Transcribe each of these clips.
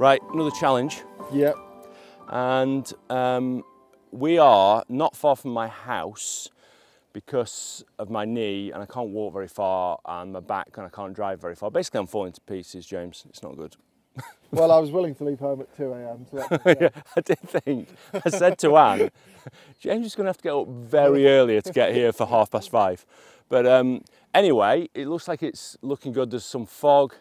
Right, another challenge. Yep. And um, we are not far from my house because of my knee and I can't walk very far and my back and I can't drive very far. Basically, I'm falling to pieces, James. It's not good. Well, I was willing to leave home at 2 a.m. So yeah, I did think. I said to Anne, James is going to have to get up very early to get here for half past five. But um, anyway, it looks like it's looking good. There's some fog.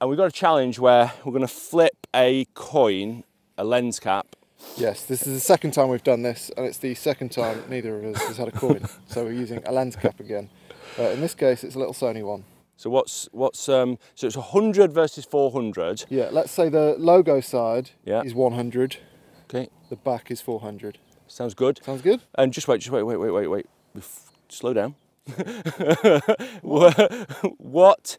And we've got a challenge where we're going to flip a coin, a lens cap. yes, this is the second time we've done this, and it's the second time neither of us has had a coin. so we're using a lens cap again. Uh, in this case, it's a little Sony one. So what's what's um so it's 100 versus 400. Yeah, let's say the logo side Yeah. is 100, Okay, the back is 400. sounds good. Sounds good? And just wait, just wait, wait, wait, wait, wait. Slow down. what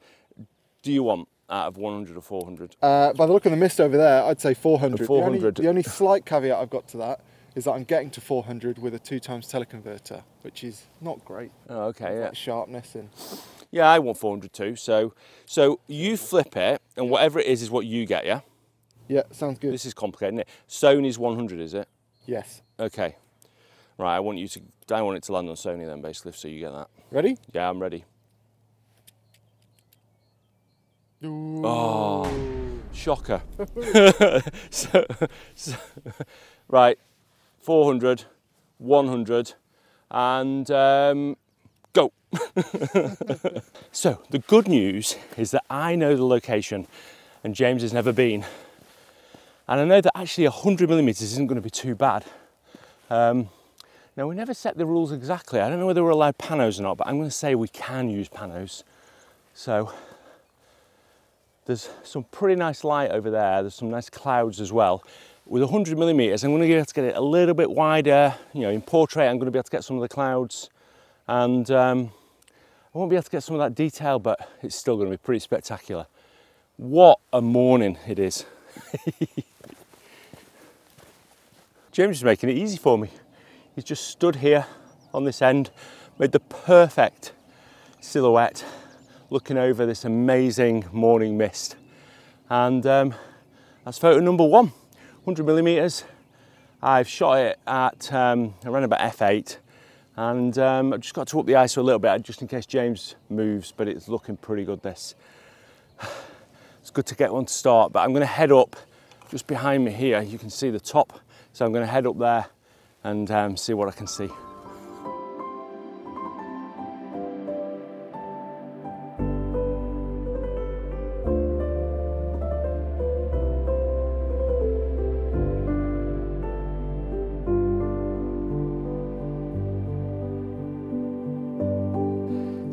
do you want out of 100 or 400? Uh, by the look of the mist over there, I'd say 400. The, 400. only, the only slight caveat I've got to that is that I'm getting to 400 with a two times teleconverter, which is not great. Oh, okay, yeah. Sharpness and Yeah, I want 400 too. So, so you flip it, and whatever it is is what you get. Yeah. yeah, sounds good. This is complicated. Isn't it? Sony's 100, is it? Yes. Okay. Right. I want you to. I want it to land on Sony then, basically, so you get that. Ready? Yeah, I'm ready. Oh, shocker. so, so, right, 400, 100, and um, go. so, the good news is that I know the location and James has never been. And I know that actually 100 millimeters isn't going to be too bad. Um, now, we never set the rules exactly. I don't know whether we're allowed panos or not, but I'm going to say we can use panos. So, there's some pretty nice light over there. There's some nice clouds as well. With 100 millimeters, I'm going to be able to get it a little bit wider. You know, in portrait, I'm going to be able to get some of the clouds, and um, I won't be able to get some of that detail, but it's still going to be pretty spectacular. What a morning it is! James is making it easy for me. He's just stood here on this end, made the perfect silhouette looking over this amazing morning mist. And um, that's photo number one, 100 millimeters. I've shot it at um, around about f8 and um, I've just got to up the ISO a little bit just in case James moves, but it's looking pretty good this. It's good to get one to start, but I'm gonna head up just behind me here. You can see the top. So I'm gonna head up there and um, see what I can see.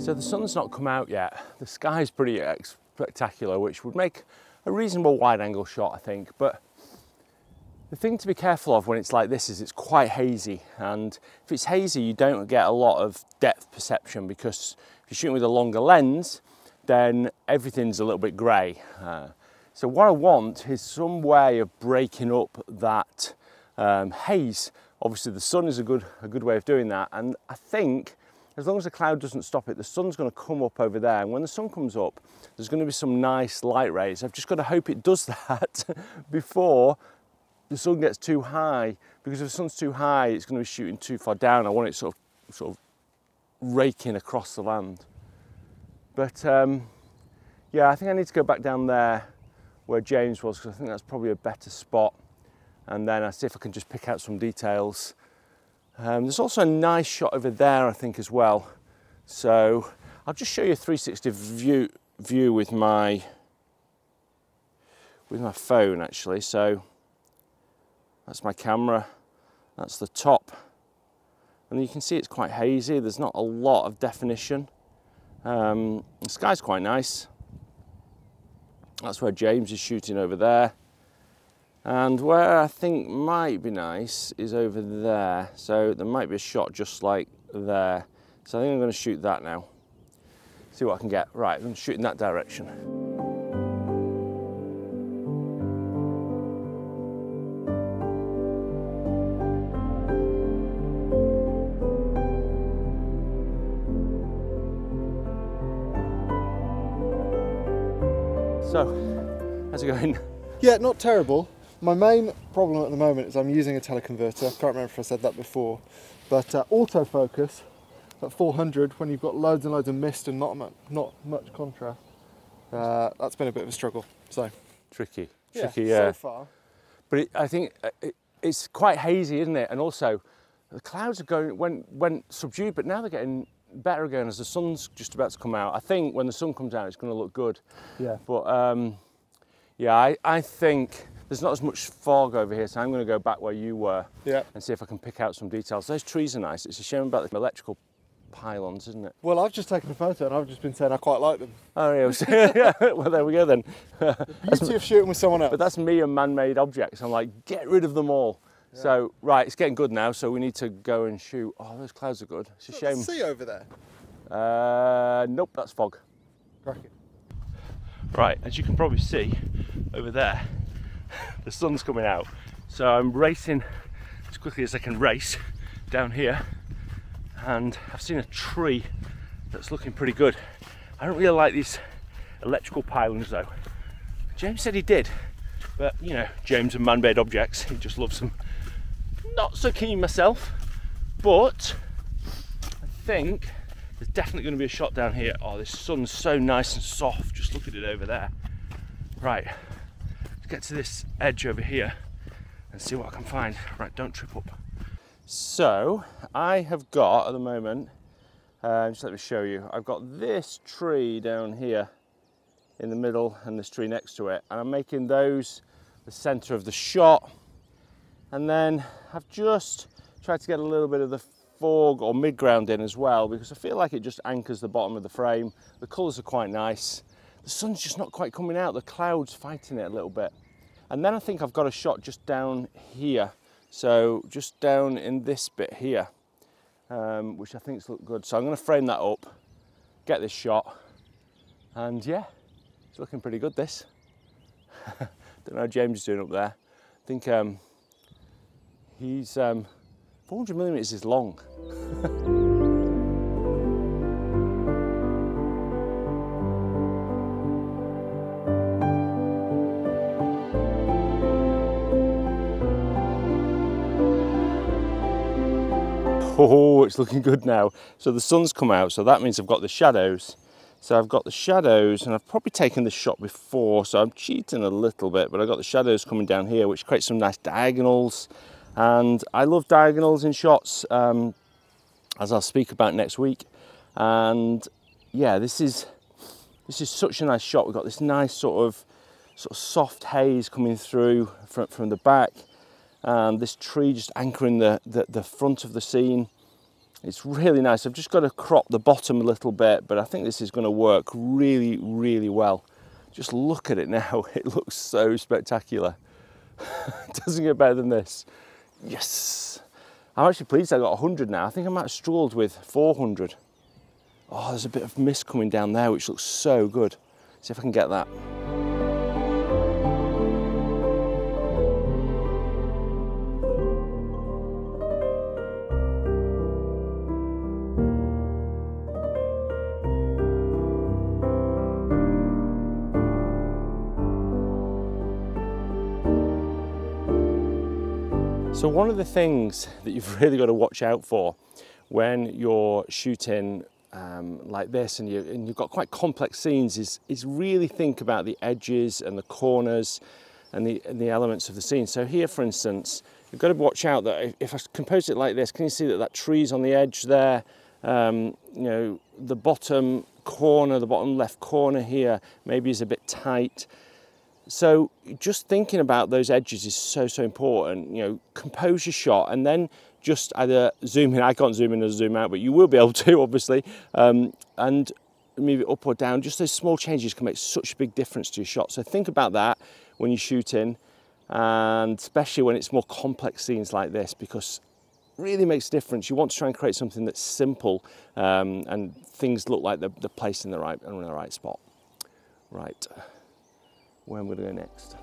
So the sun's not come out yet. The sky's pretty spectacular, which would make a reasonable wide angle shot, I think. But the thing to be careful of when it's like this is it's quite hazy. And if it's hazy, you don't get a lot of depth perception because if you're shooting with a longer lens, then everything's a little bit grey. Uh, so what I want is some way of breaking up that um, haze. Obviously the sun is a good, a good way of doing that. And I think as long as the cloud doesn't stop it, the sun's going to come up over there. And when the sun comes up, there's going to be some nice light rays. I've just got to hope it does that before the sun gets too high. Because if the sun's too high, it's going to be shooting too far down. I want it sort of, sort of raking across the land. But um, yeah, I think I need to go back down there where James was because I think that's probably a better spot. And then I see if I can just pick out some details. Um, there's also a nice shot over there, I think, as well. So I'll just show you a 360 view view with my with my phone actually. So that's my camera. That's the top, and you can see it's quite hazy. There's not a lot of definition. Um, the sky's quite nice. That's where James is shooting over there. And where I think might be nice is over there. So there might be a shot just like there. So I think I'm going to shoot that now. See what I can get. Right, I'm going to shoot in that direction. So, how's it going? Yeah, not terrible. My main problem at the moment is I'm using a teleconverter. I can't remember if I said that before, but uh, autofocus at 400 when you've got loads and loads of mist and not much, not much contrast. Uh, that's been a bit of a struggle. So Tricky, tricky, yeah. so far. But it, I think uh, it, it's quite hazy, isn't it? And also, the clouds are going when when subdued, but now they're getting better again as the sun's just about to come out. I think when the sun comes out, it's going to look good. Yeah. But um, yeah, I, I think there's not as much fog over here, so I'm going to go back where you were Yeah. and see if I can pick out some details. Those trees are nice. It's a shame about the electrical pylons, isn't it? Well, I've just taken a photo and I've just been saying I quite like them. Oh yeah, yeah. well there we go then. Beauty of shooting with someone else. But that's me and man-made objects. I'm like, get rid of them all. So right, it's getting good now. So we need to go and shoot. Oh, those clouds are good. It's a shame. See over there. Uh, nope, that's fog. Cracking. Right, as you can probably see over there, the sun's coming out. So I'm racing as quickly as I can race down here, and I've seen a tree that's looking pretty good. I don't really like these electrical pylons though. James said he did, but you know, James and man-made objects, he just loves them. Not so keen myself, but I think there's definitely going to be a shot down here. Oh, this sun's so nice and soft. Just look at it over there. Right, get to this edge over here and see what I can find. Right, don't trip up. So, I have got at the moment, uh, just let me show you, I've got this tree down here in the middle and this tree next to it, and I'm making those the centre of the shot. And then I've just tried to get a little bit of the fog or mid-ground in as well because I feel like it just anchors the bottom of the frame. The colours are quite nice. The sun's just not quite coming out. The clouds fighting it a little bit. And then I think I've got a shot just down here. So just down in this bit here, um, which I think's look good. So I'm going to frame that up, get this shot, and yeah, it's looking pretty good. This. Don't know how James is doing up there. I think um, he's um, 400 millimeters is long. Oh, it's looking good now. So the sun's come out, so that means I've got the shadows. So I've got the shadows, and I've probably taken this shot before, so I'm cheating a little bit, but I've got the shadows coming down here, which creates some nice diagonals. And I love diagonals in shots, um, as I'll speak about next week. And yeah, this is this is such a nice shot. We've got this nice sort of sort of soft haze coming through from, from the back and this tree just anchoring the, the, the front of the scene. It's really nice. I've just got to crop the bottom a little bit, but I think this is going to work really, really well. Just look at it now. It looks so spectacular. doesn't get better than this. Yes. I'm actually pleased I got 100 now. I think I might have struggled with 400. Oh, there's a bit of mist coming down there, which looks so good. See if I can get that. So one of the things that you've really got to watch out for when you're shooting um, like this and, you, and you've got quite complex scenes is, is really think about the edges and the corners and the, and the elements of the scene. So here, for instance, you've got to watch out that if, I compose it like this, can you see that that tree's on the edge there? Um, you know, the bottom corner, the bottom left corner here maybe is a bit tight. So just thinking about those edges is so, so important. You know, compose your shot and then just either zoom in, I can't zoom in or zoom out, but you will be able to, obviously, um, and move it up or down. Just those small changes can make such a big difference to your shot. So think about that when you're shooting, and especially when it's more complex scenes like this, because really makes a difference. You want to try and create something that's simple um, and things look like they're, they're placed in the right in the right spot. Right where I'm going to go next.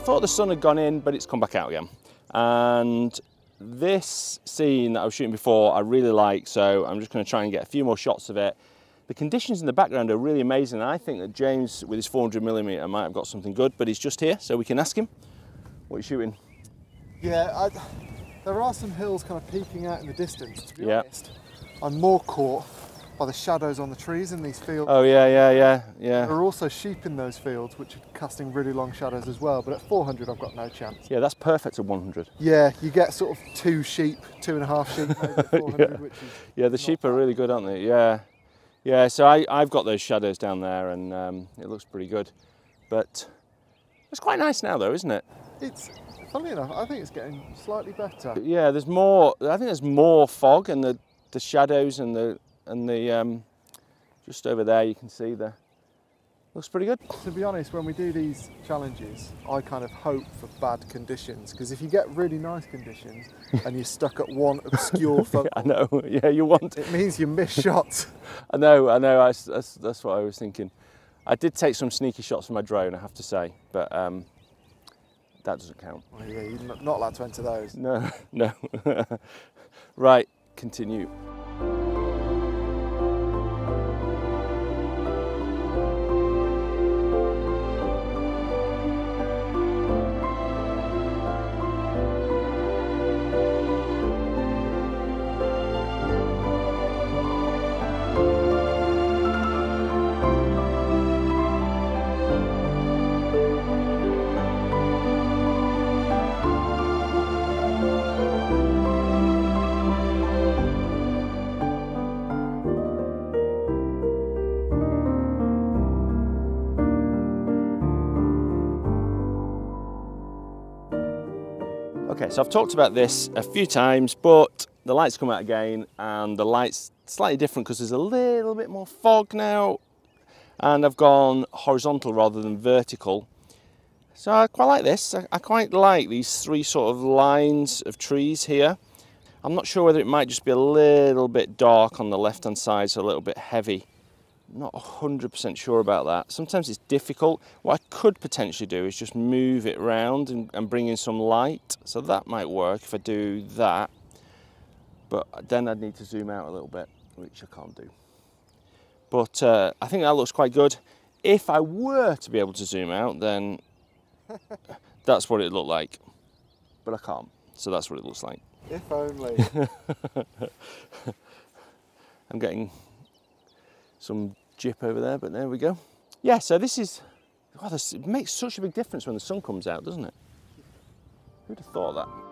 I thought the sun had gone in, but it's come back out again. And this scene that I was shooting before, I really like, so I'm just going to try and get a few more shots of it. The conditions in the background are really amazing. And I think that James, with his 400 millimeter, might have got something good, but he's just here, so we can ask him. What are you shooting? Yeah, I, there are some hills kind of peeking out in the distance. To be Yeah. honest, I'm more caught by the shadows on the trees in these fields. Oh yeah, yeah, yeah, yeah. There are also sheep in those fields, which are casting really long shadows as well. But at 400, I've got no chance. Yeah, that's perfect at 100. Yeah, you get sort of two sheep, two and a half sheep maybe at 400, which is Yeah, the sheep are really good, aren't they? Yeah, yeah. So I, I've got those shadows down there, and um, it looks pretty good. But it's quite nice now, though, isn't it? it's funny enough. I think it's getting slightly better. Yeah, there's more. I think there's more fog, and the the shadows and the and the um, just over there you can see the looks pretty good. To be honest, when we do these challenges, I kind of hope for bad conditions because if you get really nice conditions and you're stuck at one obscure I know. Yeah, you want. it means you miss shots. I know. I know. I, that's that's what I was thinking. I did take some sneaky shots from my drone, I have to say, but um, that doesn't count. Well, yeah, you're not- not allowed to enter those. No, no. right, continue. So I've talked about this a few times, but the lights come out again, and the lights slightly different because there's a little bit more fog now, and I've gone horizontal rather than vertical. So I quite like this. I, quite like these three sort of lines of trees here. I'm not sure whether it might just be a little bit dark on the left hand side, so a little bit heavy. Not 100% sure about that. Sometimes it's difficult. What I could potentially do is just move it round and, and bring in some light. So that might work if I do that. But then I'd need to zoom out a little bit, which I can't do. But uh, I think that looks quite good. If I were to be able to zoom out, then that's what it looked like. But I can't. So that's what it looks like. If only. I'm getting some jip over there, but there we go. Yeah, so this is, wow, this, it makes such a big difference when the sun comes out, doesn't it? Who'd have thought that?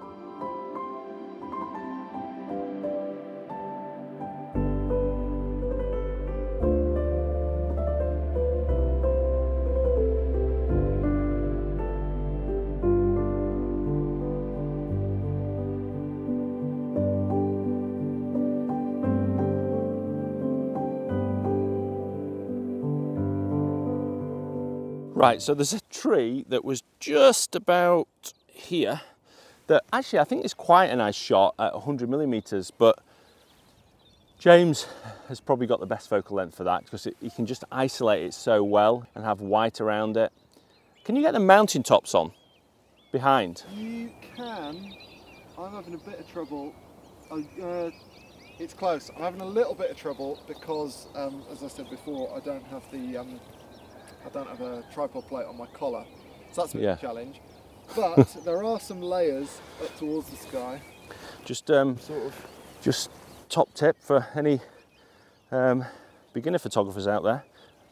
Right, so there's a tree that was just about here that actually I think is quite a nice shot at 100 millimeters, but James has probably got the best focal length for that because he can just isolate it so well and have white around it. Can you get the mountain tops on behind? you can. I'm having a bit of trouble. Uh, it's close. I'm having a little bit of trouble because, um, as I said before, I don't have the um, I don't have a tripod plate on my collar, so that's a bit of Yeah. a challenge. But there are some layers up towards the sky, Just um, sort of. just top tip for any um, beginner photographers out there,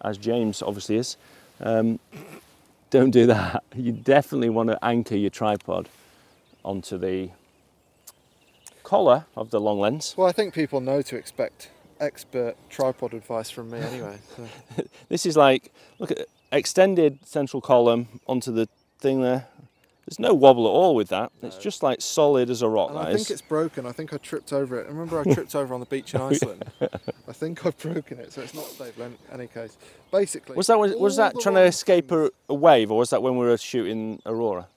as James obviously is. Um, don't do that. You definitely want to anchor your tripod onto the collar of the long lens. Well, I think people know to expect expert tripod advice from me anyway. So. This is like, look at extended central column onto the thing there. There's no wobble at all with that. It's just like solid as a rock. I think is. it's broken. I think I tripped over it. I remember, I tripped over on the beach in oh, Iceland. I think I've broken it, so it's not stable in any case. Basically, Was that was, was that trying to escape a, a wave, or was that when we were shooting Aurora?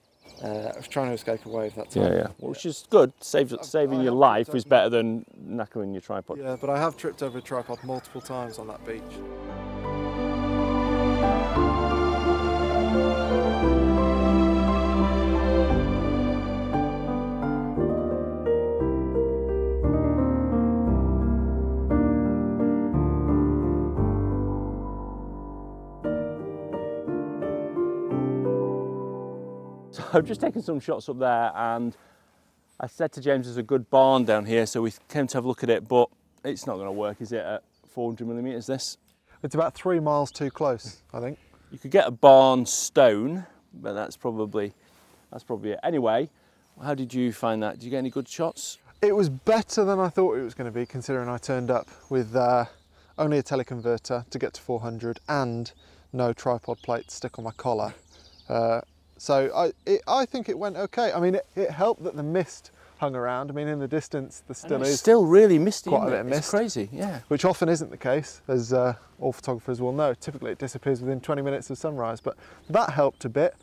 Uh, I was trying to escape a wave that time. Yeah, yeah. Which is good. Save, saving I your life is better than knackering your tripod. Yeah, but I have tripped over a tripod multiple times on that beach. I've just taken some shots up there and I said to James there's a good barn down here, so we came to have a look at it, but it's not going to work, is it, at 400 millimetres this? It's about three miles too close, I think. You could get a barn stone, but that's probably that's probably it. Anyway, how did you find that? Did you get any good shots? It was better than I thought it was going to be, considering I turned up with uh, only a teleconverter to get to 400 and no tripod plate to stick on my collar. Uh, so I, it, I think it went okay. I mean, it, it, helped that the mist hung around. I mean, in the distance, there still is still really misty. Quite a bit of mist. It's crazy, yeah. Which often isn't the case, as uh, all photographers will know. Typically, it disappears within 20 minutes of sunrise, but that helped a bit.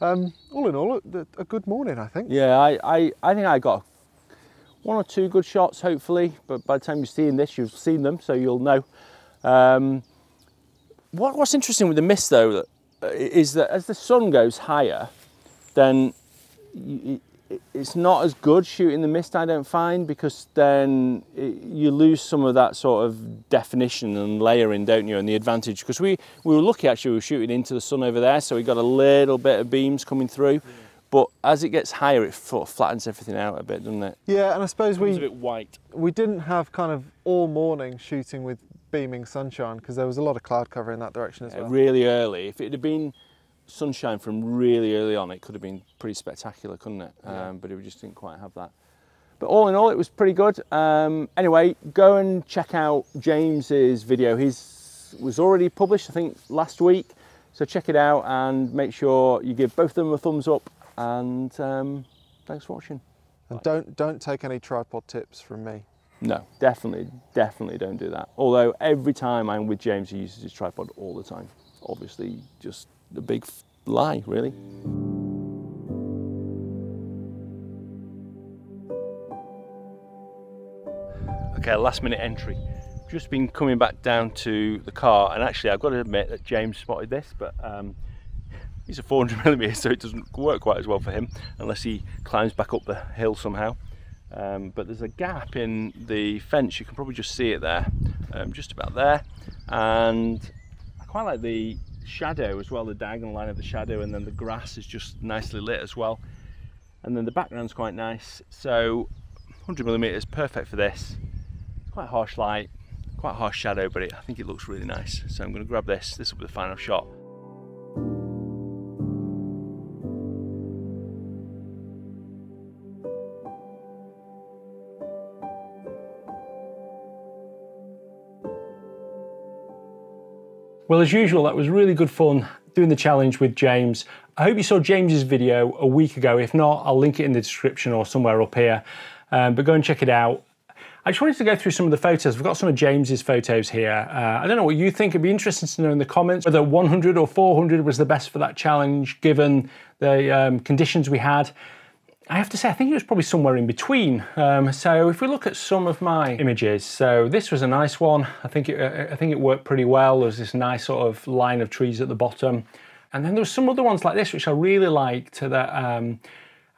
Um, all in all, a, a, good morning, I think. Yeah, I, I, I think I got one or two good shots, hopefully. But by the time you're seeing this, you've seen them, so you'll know. Um, what, what's interesting with the mist, though, uh, is that as the sun goes higher, then it's not as good shooting the mist, I don't find, because then you lose some of that sort of definition and layering, don't you, and the advantage. Because we, we were lucky, actually, we were shooting into the sun over there, so we got a little bit of beams coming through. Yeah. But as it gets higher, it sort of flattens everything out a bit, doesn't it? Yeah, and I suppose we... a bit white. We didn't have kind of all morning shooting with beaming sunshine, because there was a lot of cloud cover in that direction as yeah, well. Really early. If it had been sunshine from really early on, it could have been pretty spectacular, couldn't it? Yeah. Um, but we just didn't quite have that. But all in all, it was pretty good. Um, anyway, go and check out James's video. He's was already published, I think, last week. So check it out and make sure you give both of them a thumbs up. And um, thanks for watching. And don't don't take any tripod tips from me. No, definitely, definitely don't do that. Although every time I'm with James, he uses his tripod all the time. Obviously, just a big lie, really. Okay, last minute entry. Just been coming back down to the car, and actually, I've got to admit that James spotted this, but um, he's a 400 millimeter, so it doesn't work quite as well for him unless he climbs back up the hill somehow. Um, but there's a gap in the fence, you can probably just see it there, um, just about there. And I quite like the shadow as well, the diagonal line of the shadow, and then the grass is just nicely lit as well. And then the background's quite nice. So 100 millimeters, perfect for this. Quite harsh light, quite harsh shadow, but it, I think it looks really nice. So I'm going to grab this. This will be the final shot. Well, as usual, that was really good fun doing the challenge with James. I hope you saw James's video a week ago. If not, I'll link it in the description or somewhere up here. Um, but go and check it out. I just wanted to go through some of the photos. We've got some of James's photos here. Uh, I don't know what you think. It'd be interesting to know in the comments whether 100 or 400 was the best for that challenge, given the um, conditions we had. I have to say, I think it was probably somewhere in between. Um, so if we look at some of my images, so this was a nice one. I think it, I think it worked pretty well. There's this nice sort of line of trees at the bottom. And then there was some other ones like this, which I really liked that um,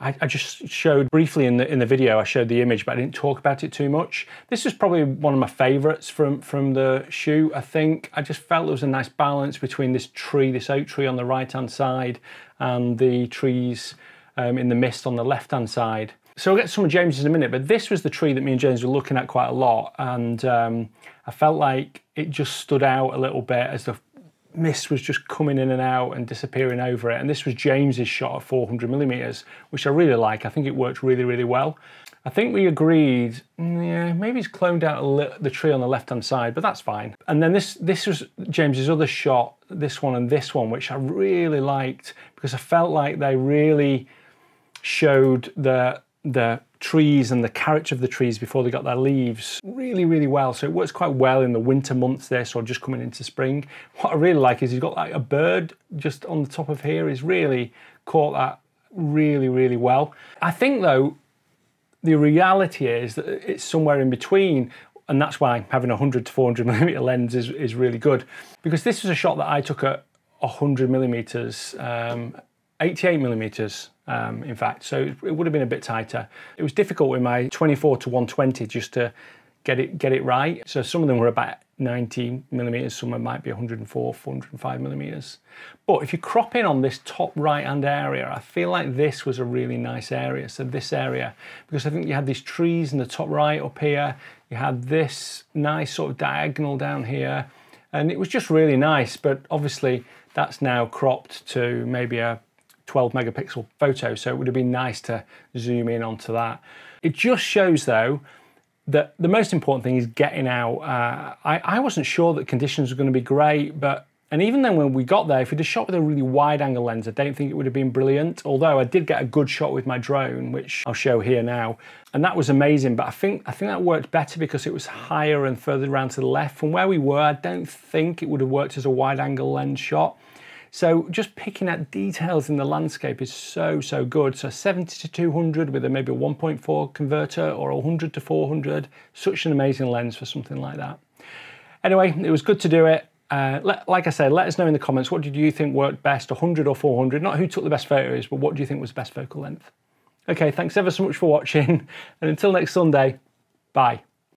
I, I, just showed briefly in the, in the video. I showed the image, but I didn't talk about it too much. This is probably one of my favorites from, from the shoot, I think. I just felt there was a nice balance between this tree, this oak tree on the right-hand side, and the trees um, in the mist on the left hand side. So I'll get some of James's in a minute, but this was the tree that me and James were looking at quite a lot, and um, I felt like it just stood out a little bit as the mist was just coming in and out and disappearing over it. And this was James's shot at 400 millimeters, which I really like. I think it worked really, really well. I think we agreed, yeah, maybe he's cloned out the tree on the left-hand side, but that's fine. And then this this was James's other shot, this one and this one, which I really liked because I felt like they really showed the the trees and the character of the trees before they got their leaves really, really well. So it works quite well in the winter months this or just coming into spring. What I really like is he's got like a bird just on the top of here. He's really caught that really, really well. I think though, the reality is that it's somewhere in between and that's why having a 100 to 400 millimeter lens is, is really good because this was a shot that I took at 100 millimeters um, 88 millimeters, um, in fact, so it would have been a bit tighter. It was difficult with my 24 to 120 just to get it get it right. So some of them were about 90 millimeters, some of them might be 104, 405 millimeters. But if you crop in on this top right hand area, I feel like this was a really nice area. So this area, because I think you had these trees in the top right up here, you had this nice sort of diagonal down here, and it was just really nice. But obviously that's now cropped to maybe a 12 megapixel photo. So it would have been nice to zoom in onto that. It just shows though, that the most important thing is getting out. Uh, I, I wasn't sure that conditions were going to be great, but and even then when we got there, if we'd have shot with a really wide angle lens, I don't think it would have been brilliant. Although I did get a good shot with my drone, which I'll show here now. And that was amazing, but I think I think that worked better because it was higher and further around to the left. From where we were, I don't think it would have worked as a wide angle lens shot. So just picking out details in the landscape is so, so good. So 70 to 200 with a maybe a 1.4 converter or 100 to 400, such an amazing lens for something like that. Anyway, it was good to do it. Uh, let, like I said, let us know in the comments, what did you think worked best, 100 or 400? Not who took the best photos, but what do you think was the best focal length? Okay, thanks ever so much for watching. And until next Sunday, bye.